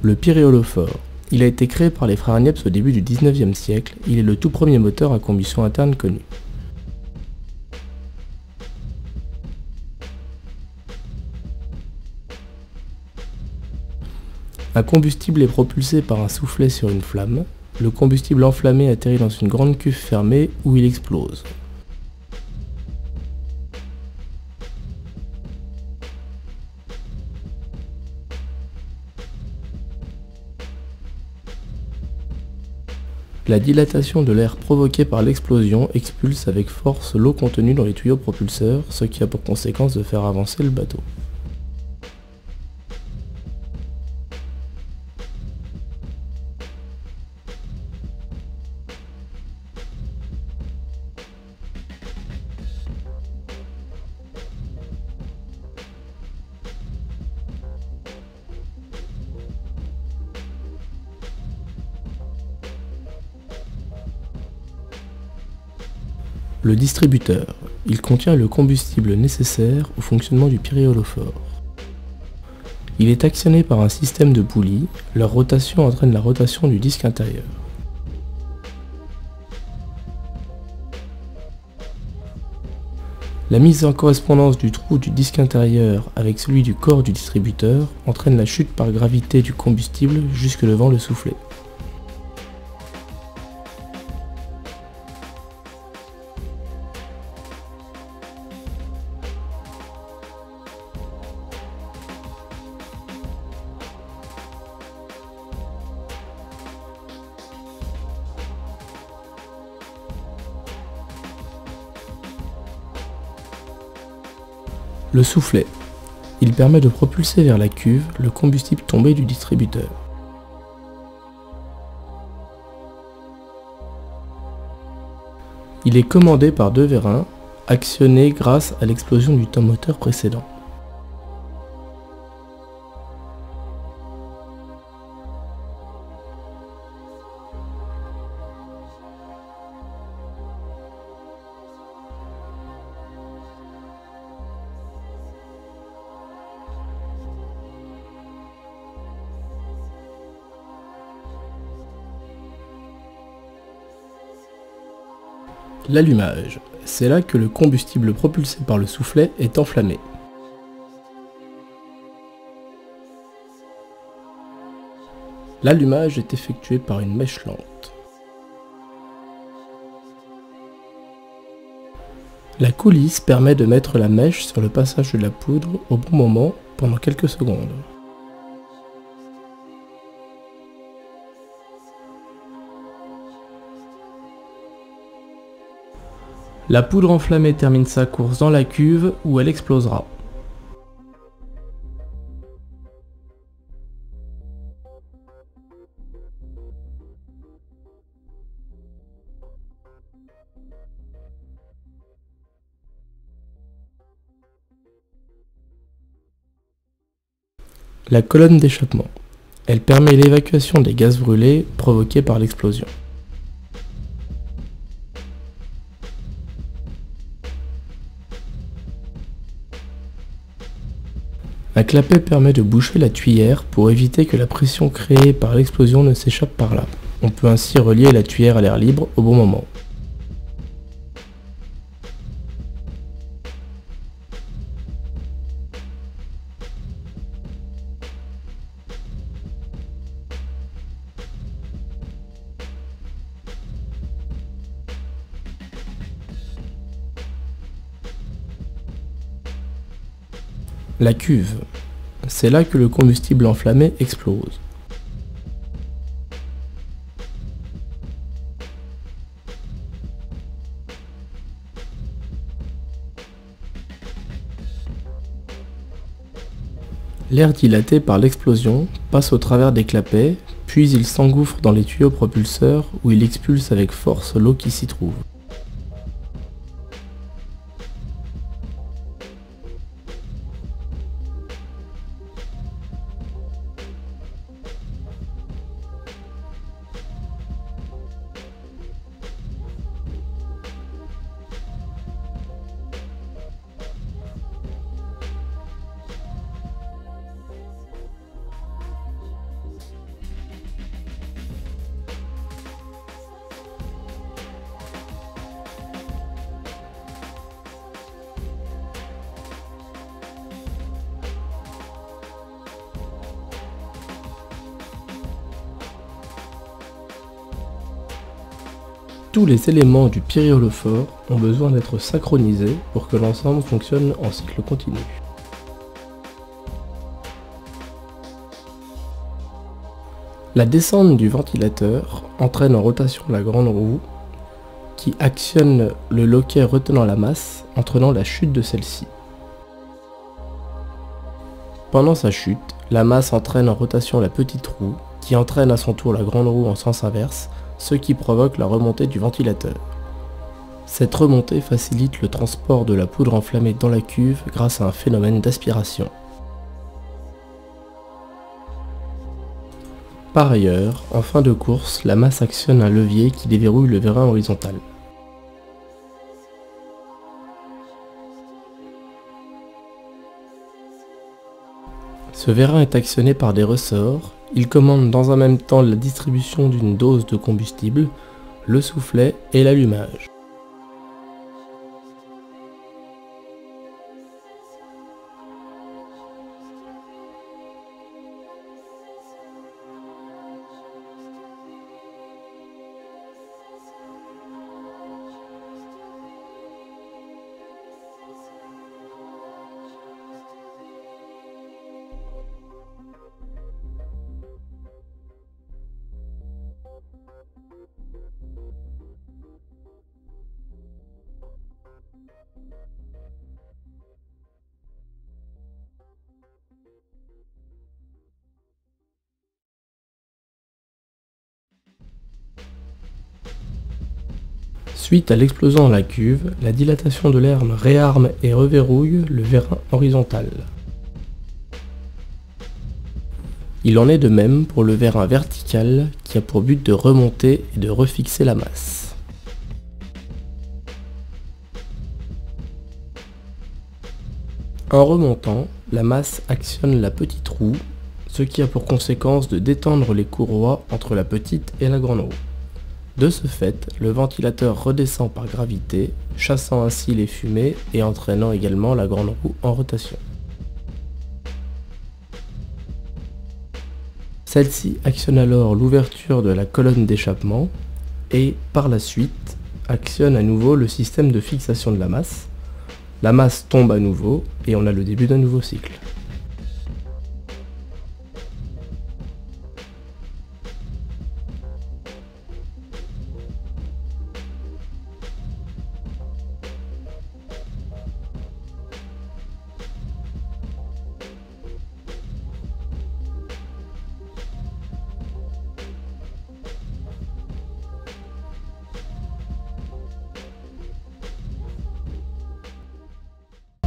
Le pyréolophore. Il a été créé par les frères Niepce au début du 19e siècle. Il est le tout premier moteur à combustion interne connu. Un combustible est propulsé par un soufflet sur une flamme. Le combustible enflammé atterrit dans une grande cuve fermée où il explose. La dilatation de l'air provoquée par l'explosion expulse avec force l'eau contenue dans les tuyaux propulseurs, ce qui a pour conséquence de faire avancer le bateau. Le distributeur. Il contient le combustible nécessaire au fonctionnement du pyréolophore. Il est actionné par un système de boulies, leur rotation entraîne la rotation du disque intérieur. La mise en correspondance du trou du disque intérieur avec celui du corps du distributeur entraîne la chute par gravité du combustible jusque devant le soufflet. Le soufflet. Il permet de propulser vers la cuve le combustible tombé du distributeur. Il est commandé par deux vérins, actionnés grâce à l'explosion du temps moteur précédent. L'allumage. C'est là que le combustible propulsé par le soufflet est enflammé. L'allumage est effectué par une mèche lente. La coulisse permet de mettre la mèche sur le passage de la poudre au bon moment pendant quelques secondes. La poudre enflammée termine sa course dans la cuve où elle explosera. La colonne d'échappement. Elle permet l'évacuation des gaz brûlés provoqués par l'explosion. Un clapet permet de boucher la tuyère pour éviter que la pression créée par l'explosion ne s'échappe par là. On peut ainsi relier la tuyère à l'air libre au bon moment. La cuve. C'est là que le combustible enflammé explose. L'air dilaté par l'explosion passe au travers des clapets, puis il s'engouffre dans les tuyaux propulseurs où il expulse avec force l'eau qui s'y trouve. Tous les éléments du pyréolophore ont besoin d'être synchronisés pour que l'ensemble fonctionne en cycle continu. La descente du ventilateur entraîne en rotation la grande roue qui actionne le loquet retenant la masse, entraînant la chute de celle-ci. Pendant sa chute, la masse entraîne en rotation la petite roue, qui entraîne à son tour la grande roue en sens inverse, ce qui provoque la remontée du ventilateur. Cette remontée facilite le transport de la poudre enflammée dans la cuve grâce à un phénomène d'aspiration. Par ailleurs, en fin de course, la masse actionne un levier qui déverrouille le vérin horizontal. Ce vérin est actionné par des ressorts, il commande dans un même temps la distribution d'une dose de combustible, le soufflet et l'allumage. Suite à l'explosion de la cuve, la dilatation de l'herme réarme et reverrouille le vérin horizontal. Il en est de même pour le vérin vertical qui a pour but de remonter et de refixer la masse. En remontant, la masse actionne la petite roue, ce qui a pour conséquence de détendre les courroies entre la petite et la grande roue. De ce fait, le ventilateur redescend par gravité, chassant ainsi les fumées et entraînant également la grande roue en rotation. Celle-ci actionne alors l'ouverture de la colonne d'échappement et par la suite actionne à nouveau le système de fixation de la masse. La masse tombe à nouveau et on a le début d'un nouveau cycle.